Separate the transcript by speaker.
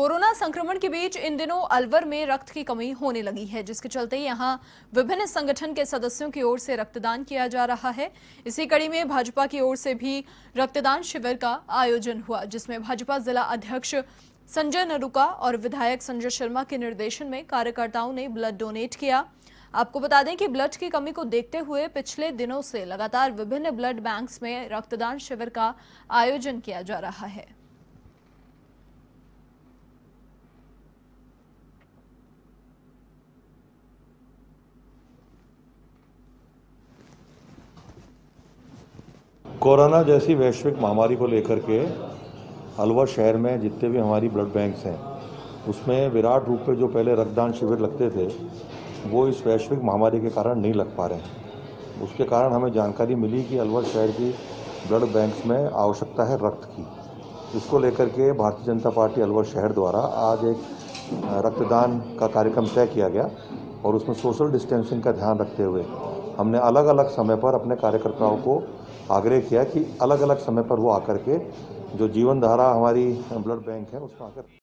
Speaker 1: Corona संक्रमण के बीच इन दिनों अलवर में रक्त की कमी होने लगी है, जिसके चलते यहाँ विभिन्न संगठन के सदस्यों की ओर से रक्तदान किया जा रहा है। इसी कड़ी में भाजपा की ओर से भी रक्तदान शिविर का आयोजन हुआ, जिसमें भाजपा जिला अध्यक्ष संजय नरुका और विधायक संजय शर्मा के निर्देशन में कार्यकर्ताओं ने ब्लड डोनेट किया। आपको बता दें कि ब्लड की कमी को देखते हुए पिछले दिनों से लगातार विभिन्न ब्लड बैंक्स में रक्तदान शिविर का आयोजन किया जा रहा है।
Speaker 2: कोरोना जैसी वैश्विक महामारी को लेकर के अलवर शहर में जितने भी हमारी ब्लड बैंक्स हैं, उसमें विराट रूप में जो पहले रक्तदान शिविर लगते थे, वो इस वैश्विक महामारी के कारण नहीं लग पा रहे हैं। उसके कारण हमें जानकारी मिली कि अलवर शहर की ब्लड बैंक्स में आवश्यकता है रक्त की। इसको लेकर के भारतीय जनता पार्टी अलवर शहर द्वारा आज एक रक्तदान का कार्यक्रम तय किया गया और उसमें सोशल डिस्टेंसिंग का ध्यान रखते हुए हमने अलग अलग समय पर अपने कार्यकर्ताओं को आग्रह किया कि अलग अलग समय पर वो आकर के जो जीवन धारा हमारी ब्लड बैंक है, उसमें आकर